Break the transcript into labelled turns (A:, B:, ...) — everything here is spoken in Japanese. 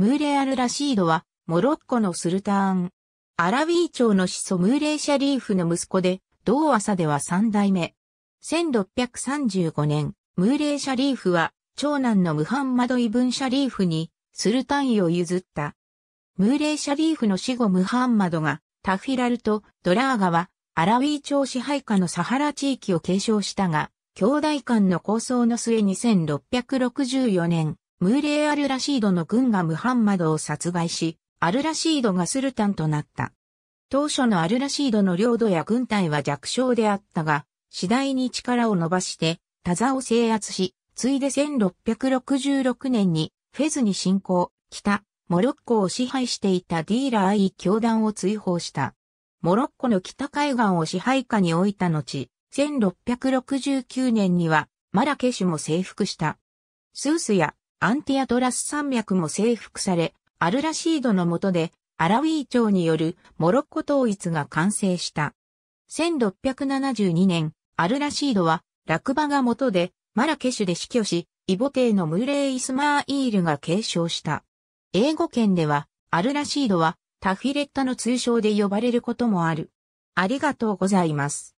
A: ムーレアル・ラシードは、モロッコのスルターン。アラウィー朝の始祖ムーレーシャリーフの息子で、同朝では三代目。1635年、ムーレーシャリーフは、長男のムハンマド・イブン・シャリーフに、スルタン位を譲った。ムーレーシャリーフの死後ムハンマドが、タフィラルとドラーガは、アラウィー朝支配下のサハラ地域を継承したが、兄弟間の構想の末に1664年、ムーレー・アル・ラシードの軍がムハンマドを殺害し、アル・ラシードがスルタンとなった。当初のアル・ラシードの領土や軍隊は弱小であったが、次第に力を伸ばして、タザを制圧し、ついで1666年にフェズに侵攻、北、モロッコを支配していたディーラーイ教団を追放した。モロッコの北海岸を支配下に置いた後、1669年にはマラケシュも征服した。スースやアンティアトラス山脈も征服され、アルラシードの下でアラウィー朝によるモロッコ統一が完成した。1672年、アルラシードは落馬が元でマラケシュで死去し、イボテーのムーレイ・イスマーイールが継承した。英語圏では、アルラシードはタフィレッタの通称で呼ばれることもある。ありがとうございます。